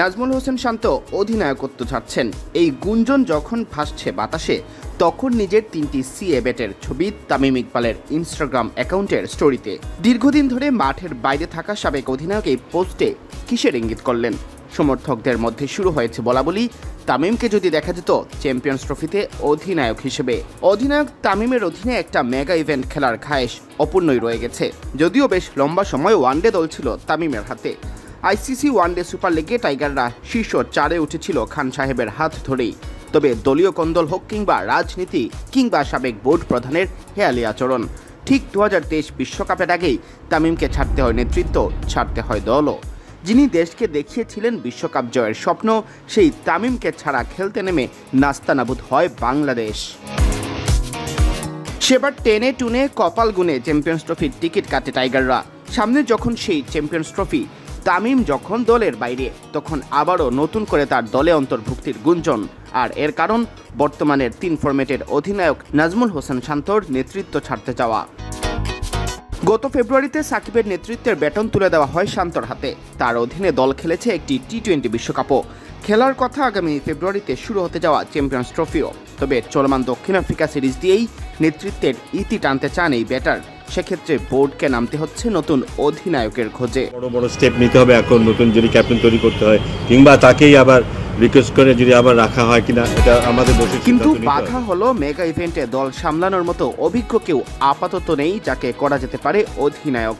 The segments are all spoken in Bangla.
নাজমুল হোসেন শান্ত অধিনায়কত্ব ছাড়ছেন। এই গুঞ্জন যখন ভাসছে বাতাসে, তখন নিজের তিনটি সিএ ব্যাটের ছবি তামিম ইকবালের ইনস্টাগ্রাম অ্যাকাউন্টের স্টোরিতে। দীর্ঘদিন ধরে মাঠের বাইরে থাকা সাবেক অধিনায়ক এই পোস্টে কিসের ইঙ্গিত করলেন? সমর্থকদের মধ্যে শুরু হয়েছে বলা বলি তামিমকে যদি দেখা যেত চ্যাম্পিয়ন্স ট্রফিতে অধিনায়ক হিসেবে। অধিনায়ক তামিমের অধীনে একটা মেগা ইভেন্ট খেলার খায়েশ অপূর্ণই রয়ে গেছে। যদিও বেশ লম্বা সময় ওয়ানডে দল ছিল তামিমের হাতে। আইসিসি ওয়ানডে সুপার লিগে টাইগাররা শীর্ষ চারে উঠেছিল খান সাহেবের হাত ধরেই। তবে দলীয় কন্দল হোক কিংবা রাজনীতি কিংবা সাবেক বোর্ড প্রধানের হেয়ালি আচরণ, ঠিক দু বিশ্বকাপের আগেই তামিমকে ছাড়তে হয় নেতৃত্ব, ছাড়তে হয় দলও। যিনি দেশকে দেখিয়েছিলেন বিশ্বকাপ জয়ের স্বপ্ন, সেই তামিমকে ছাড়া খেলতে নেমে নাস্তানাবুদ হয় বাংলাদেশ। সেবার টেনে টুনে কপাল গুনে চ্যাম্পিয়ন্স ট্রফির টিকিট কাটে টাইগাররা। সামনে যখন সেই চ্যাম্পিয়ন্স ট্রফি তামিম যখন দলের বাইরে, তখন আবারও নতুন করে তার দলে অন্তর্ভুক্তির গুঞ্জন। আর এর কারণ, বর্তমানের তিন ফরম্যাটের অধিনায়ক নাজমুল হোসেন শান্তর নেতৃত্ব ছাড়তে চাওয়া। গত ফেব্রুয়ারিতে সাকিবের নেতৃত্বের ব্যাটন তুলে দেওয়া হয় শান্তর হাতে। তার অধীনে দল খেলেছে একটি টি টোয়েন্টি বিশ্বকাপও। খেলার কথা আগামী ফেব্রুয়ারিতে শুরু হতে যাওয়া চ্যাম্পিয়ন্স ট্রফিও। তবে চলমান দক্ষিণ আফ্রিকা সিরিজ দিয়েই নেতৃত্বের ইতি টানতে চান এই ব্যাটার। সেক্ষেত্রে বোর্ডকে নামতে হচ্ছে নতুন অধিনায়কের খোঁজে। বড় বড় স্টেপ নিতে হবে এখন নতুন যদি ক্যাপ্টেন তৈরি করতে হয় কিংবা তাকেই আবার রিকোয়েস্ট করে যদি আবার রাখা হয় কিনা এটা আমাদের বসে কিন্তু। বাধা হলো মেগা ইভেন্টে দল সামলানোর মতো অভিজ্ঞ কেউ আপাতত নেই যাকে করা যেতে পারে অধিনায়ক।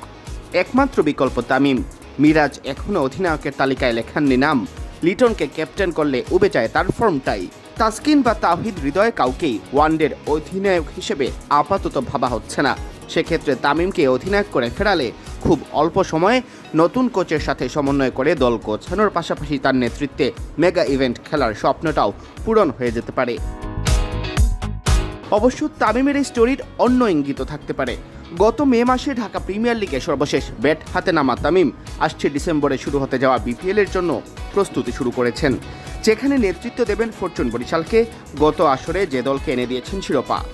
একমাত্র বিকল্প তামিম। মিরাজ এখনও অধিনায়কের তালিকায় লেখাননি নাম। লিটনকে ক্যাপ্টেন করলে উবে যায় তার ফর্মটাই। তাসকিন বা তাহিদ হৃদয় কাউকেই ওয়ানডের অধিনায়ক হিসেবে আপাতত ভাবা হচ্ছে না। সেক্ষেত্রে তামিমকে অধিনায়ক করে ফেরালে খুব অল্প সময়ে নতুন কোচের সাথে সমন্বয় করে দল গোছানোর পাশাপাশি তার নেতৃত্বে মেগা ইভেন্ট খেলার স্বপ্নটাও পূরণ হয়ে যেতে পারে। অবশ্য তামিমের এই স্টোরির অন্য ইঙ্গিত থাকতে পারে। গত মে মাসে ঢাকা প্রিমিয়ার লিগে সর্বশেষ ব্যাট হাতে নামা তামিম আসছে ডিসেম্বরে শুরু হতে যাওয়া বিপিএল এর জন্য প্রস্তুতি শুরু করেছেন। যেখানে নেতৃত্ব দেবেন ফরচুন বরিশালকে। গত আসরে যে দলকে এনে দিয়েছেন শিরোপা।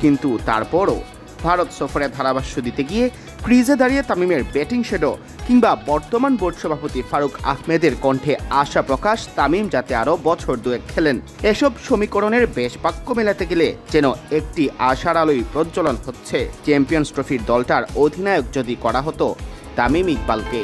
কিন্তু তারপরও ভারত সফরে ধারাভাষ্য দিতে গিয়ে ক্রিজে দাঁড়িয়ে তামিমের ব্যাটিং শেডো কিংবা বর্তমান বোর্ড সভাপতি ফারুক আহমেদের কণ্ঠে আশা প্রকাশ তামিম যাতে আরও বছর দুয়েক খেলেন। এসব সমীকরণের বেশ বাক্য মেলাতে গেলে যেন একটি আশার আলোই প্রজ্বলন হচ্ছে। চ্যাম্পিয়ন্স ট্রফির দলটার অধিনায়ক যদি করা হতো, তামিম ইকবালকে।